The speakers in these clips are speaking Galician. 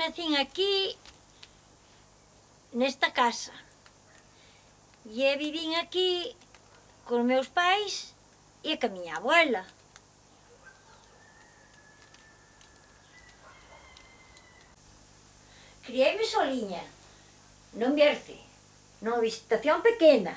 nacín aquí, nesta casa. E vivín aquí cos meus pais e ca miña abuela. Criei-me soliña, non verte, nunha visitación pequena.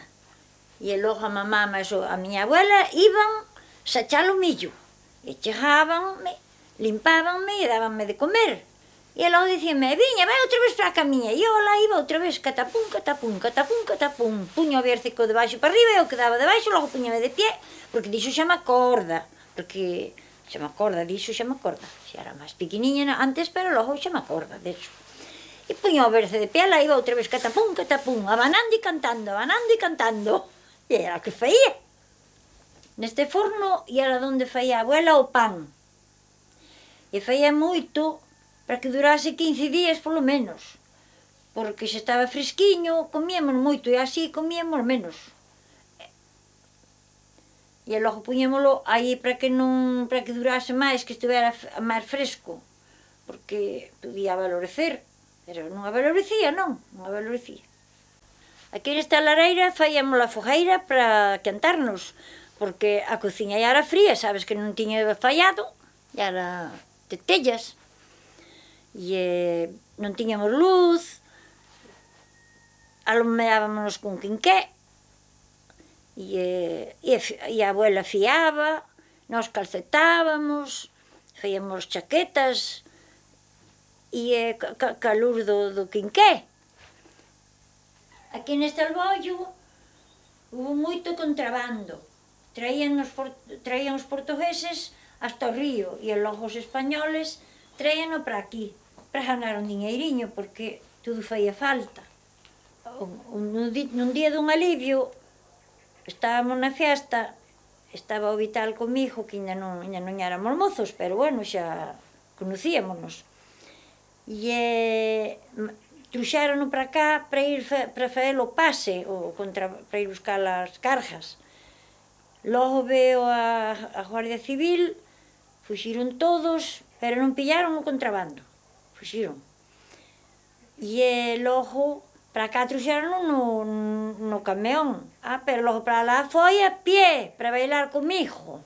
E logo a mamá e a miña abuela iban sachar o millo. E chegábanme, limpábanme e dábanme de comer. E ela dicíame, viña, vai outra vez para a camiña. E eu lá iba outra vez, catapum, catapum, catapum, catapum. Puño o vértico de baixo para arriba, eu quedaba de baixo, logo puñame de pie, porque dixo chama corda. Porque chama corda, dixo chama corda. acorda. Xa era máis pequeniña antes, pero logo xa me acorda deso. E puño o berce de pie, lá iba outra vez catapum, catapum, abanando e cantando, abanando e cantando. E era que faía. Neste forno, e era onde faía a abuela o pan. E faía moito para que durase 15 días polo menos, porque se estaba fresquiño, comíamos moito e así comíamos menos. E logo puñémolo aí para que non para que durase máis, que estuvera máis fresco, porque podía valorecer, pero non a valorecía, non, non a valorecía. Aquí nesta lareira faíamos a fogueira para cantarnos, porque a cociña ya era fría, sabes que non tiña fallado, ya era de tellas e eh, non tiñamos luz, alumeábamos con quinqué, eh, e, e, e a abuela fiaba, nós calcetábamos, feíamos chaquetas, e eh, ca, ca luz do, do quinqué. Aquí neste albollo hubo moito contrabando. Traían os, traían os portugueses hasta o río e logo os españoles traíano para aquí para ganar un diñeiriño, porque tudo faía falta. Un, un, nun día dun alivio, estábamos na festa, estaba o Vital comigo, que ainda non, ainda non éramos mozos, pero bueno, xa conocíamonos. E truxeron para cá para ir para faer o pase, o contra, para ir buscar as cargas. Logo veo a, a Guardia Civil, fuxiron todos, pero non pillaron o contrabando fuxiron. E logo para cá trouxeron no, no camión. Ah, pero logo para lá foi a pie para bailar comigo.